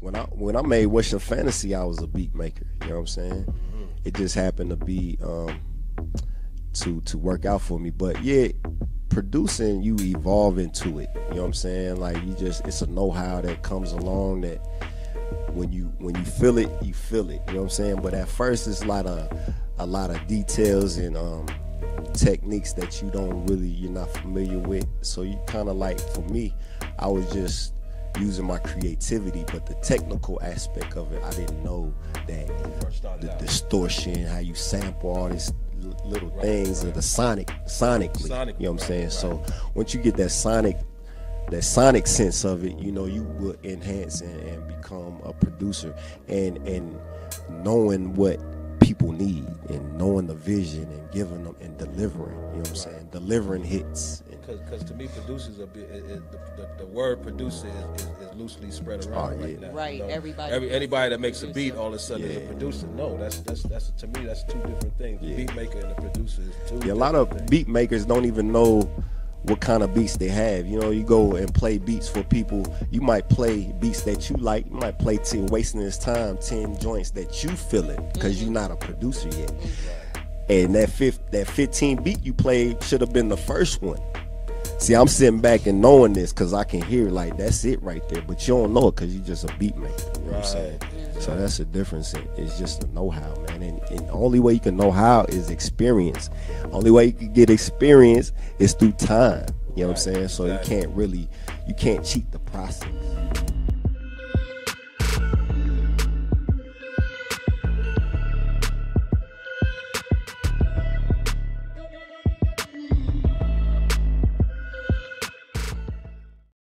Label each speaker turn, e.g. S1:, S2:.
S1: when I when I made What's Your Fantasy, I was a beat maker. You know what I'm saying? Mm-hmm. It just happened to be um, to to work out for me. But yeah, producing, you evolve into it. You know what I'm saying? Like you just it's a know-how that comes along that when you when you feel it, you feel it. You know what I'm saying? But at first, it's a lot of a lot of details and um, techniques that you don't really you're not familiar with. So you kind of like for me, I was just using my creativity, but the technical aspect of it, I didn't know that the out. distortion, how you sample all these little right, things, right. the sonic, sonically. Sonic, you know what I'm saying? Right. So once you get that sonic, that sonic sense of it, you know, you will enhance and, and become a producer, and and knowing what people need and knowing the vision and giving them and delivering. You know what I'm saying? Delivering hits.
S2: Because because to me, producers are bit, it, it, the, the, the, word producer is, is, is, loosely spread around oh, yeah. right now.
S3: Right. You know? Everybody.
S2: Every, anybody that makes a beat all of a sudden yeah. is a producer. No, that's that's that's to me that's two different things. Yeah. The beat maker and the producer is two.
S1: Yeah, a lot of things. beat makers don't even know what kind of beats they have. You know, you go and play beats for people. You might play beats that you like. You might play to wasting his time ten joints that you feel it because mm-hmm. you're not a producer yet. And that fifth, that 15 beat you played should have been the first one. See, I'm sitting back and knowing this because I can hear like that's it right there, but you don't know it because you're just a beat maker. You know what I'm saying? So that's the difference. It's just a know-how, man. And, and, the only way you can know how is experience. Only way you can get experience is through time. You know what I'm saying? So you can't really, you can't cheat the process.